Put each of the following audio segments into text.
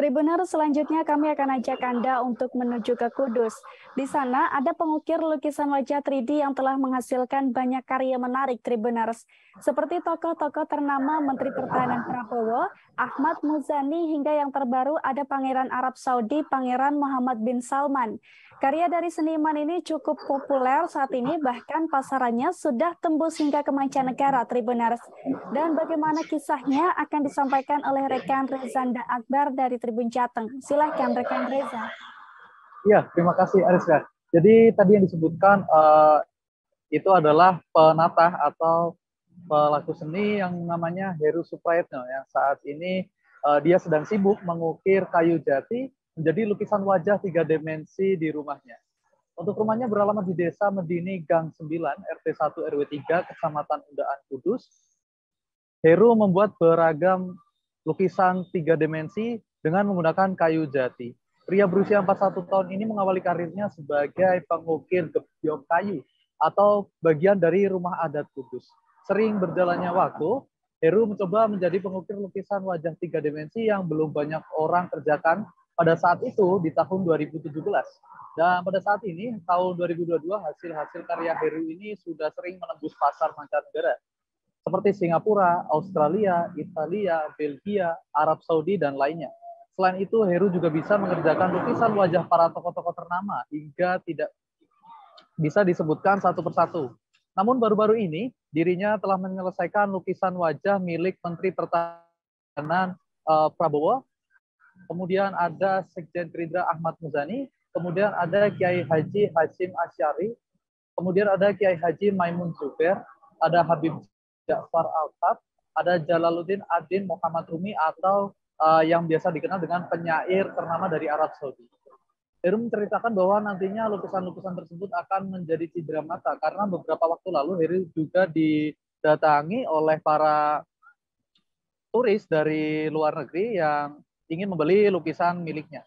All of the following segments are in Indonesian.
Tribuner, selanjutnya kami akan ajak Anda untuk menuju ke Kudus. Di sana ada pengukir lukisan wajah 3D yang telah menghasilkan banyak karya menarik Tribuners. Seperti tokoh-tokoh ternama Menteri Pertahanan Prabowo, Ahmad Muzani, hingga yang terbaru ada Pangeran Arab Saudi, Pangeran Muhammad bin Salman. Karya dari seniman ini cukup populer saat ini, bahkan pasarannya sudah tembus hingga ke mancanegara, Tribuners. Dan bagaimana kisahnya akan disampaikan oleh rekan Rezanda Akbar dari Tribun Jateng. Silahkan rekan Reza. Iya, terima kasih Ariska. Jadi tadi yang disebutkan uh, itu adalah penata atau pelaku seni yang namanya Heru Suprayitno yang saat ini uh, dia sedang sibuk mengukir kayu jati menjadi lukisan wajah tiga dimensi di rumahnya. Untuk rumahnya beralamat di Desa Medini Gang 9, RT 1 RW 3, Kecamatan Undaan Kudus. Heru membuat beragam lukisan tiga dimensi dengan menggunakan kayu jati. Pria berusia 41 tahun ini mengawali karirnya sebagai pengukir gebyok kayu atau bagian dari rumah adat Kudus. Sering berjalannya waktu, Heru mencoba menjadi pengukir lukisan wajah tiga dimensi yang belum banyak orang kerjakan pada saat itu di tahun 2017. Dan pada saat ini, tahun 2022, hasil-hasil karya Heru ini sudah sering menembus pasar mancanegara. Seperti Singapura, Australia, Italia, Belgia, Arab Saudi, dan lainnya. Selain itu, Heru juga bisa mengerjakan lukisan wajah para tokoh-tokoh ternama hingga tidak bisa disebutkan satu persatu. Namun baru-baru ini, dirinya telah menyelesaikan lukisan wajah milik Menteri Pertahanan uh, Prabowo. Kemudian ada Sekjen Gerindra Ahmad Muzani, kemudian ada Kiai Haji Hashim Asyari, kemudian ada Kiai Haji Maimun Zubair, ada Habib Ja'far Al-Tab, ada Jalaluddin Adin Muhammad Rumi atau uh, yang biasa dikenal dengan penyair ternama dari Arab Saudi. Heru menceritakan bahwa nantinya lukisan-lukisan tersebut akan menjadi cindera mata karena beberapa waktu lalu Heru juga didatangi oleh para turis dari luar negeri yang ingin membeli lukisan miliknya.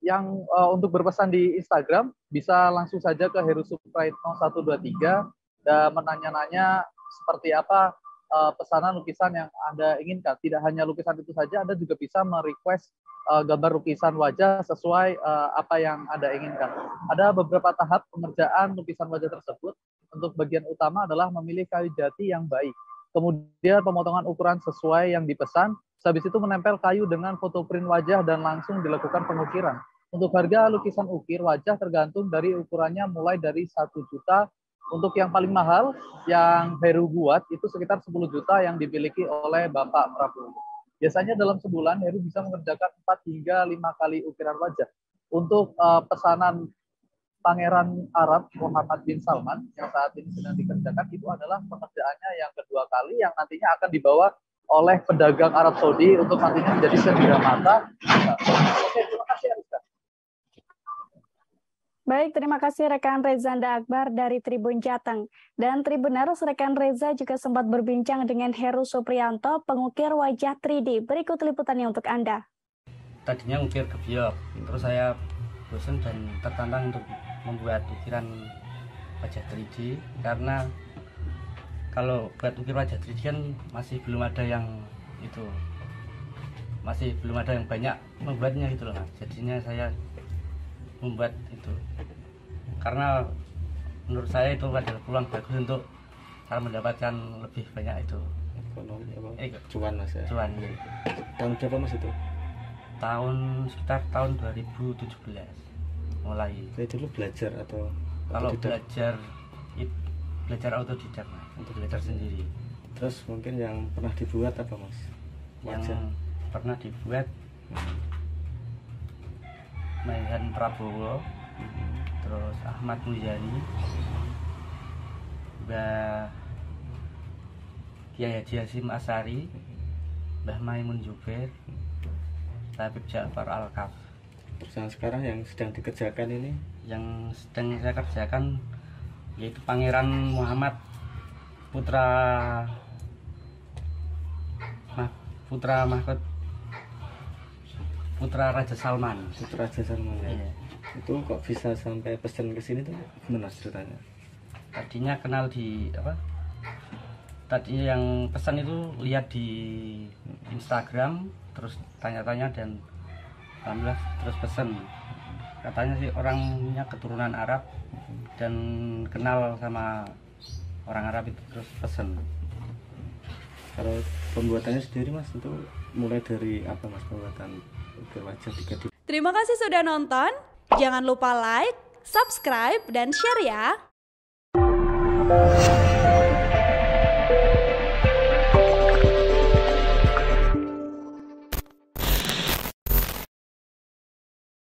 Yang uh, untuk berpesan di Instagram bisa langsung saja ke Heru Supraitno 123 dan menanya-nanya seperti apa uh, pesanan lukisan yang Anda inginkan. Tidak hanya lukisan itu saja, Anda juga bisa merequest uh, gambar lukisan wajah sesuai uh, apa yang Anda inginkan. Ada beberapa tahap pengerjaan lukisan wajah tersebut. Untuk bagian utama adalah memilih kayu jati yang baik. Kemudian pemotongan ukuran sesuai yang dipesan, Habis itu menempel kayu dengan foto print wajah dan langsung dilakukan pengukiran. Untuk harga lukisan ukir wajah tergantung dari ukurannya mulai dari 1 juta. Untuk yang paling mahal yang Heru buat itu sekitar 10 juta yang dimiliki oleh Bapak Prabowo. Biasanya dalam sebulan Heru bisa mengerjakan 4 hingga 5 kali ukiran wajah. Untuk uh, pesanan Pangeran Arab Muhammad bin Salman yang saat ini sedang dikerjakan itu adalah pekerjaannya yang kedua kali yang nantinya akan dibawa oleh pedagang Arab Saudi untuk nantinya menjadi sendiri mata. Oke. Baik, terima kasih rekan Rezanda Akbar dari Tribun Jateng. Dan Tribuners, rekan Reza juga sempat berbincang dengan Heru Suprianto, pengukir wajah 3D. Berikut liputannya untuk Anda. Tadinya ngukir kebiok, terus saya bosan dan tertantang untuk membuat ukiran wajah 3D karena kalau buat ukir wajah 3D kan masih belum ada yang itu masih belum ada yang banyak membuatnya gitu loh jadinya saya membuat itu. Karena menurut saya itu adalah peluang bagus untuk cara mendapatkan lebih banyak itu. Ekonomi apa eh, cuan mas ya? cuan. Ya. tahun berapa mas itu? Tahun sekitar tahun 2017 mulai. Saya dulu belajar atau kalau belajar belajar autodidak mas. Untuk belajar sendiri. Terus mungkin yang pernah dibuat apa mas? Wajah. yang pernah dibuat Mainan Prabowo terus Ahmad Muzani Mbah Kiai Haji Hasim Asari Mbah Maimun Jubair Habib Ja'far Al-Kaf. Terus yang sekarang yang sedang dikerjakan ini? Yang sedang saya kerjakan yaitu Pangeran Muhammad putra putra mahkot putra Raja Salman. Putra Raja Salman ya. Iya. itu kok bisa sampai pesan ke sini tuh? Gimana ceritanya? Tadinya kenal di apa tadi yang pesan itu lihat di Instagram terus tanya-tanya dan alhamdulillah terus pesen. Katanya sih orangnya keturunan Arab dan kenal sama orang Arab itu terus pesen kalau pembuatannya sendiri mas itu mulai dari apa mas pembuatan ukir wajah tiga di Terima kasih sudah nonton. Jangan lupa like, subscribe, dan share ya.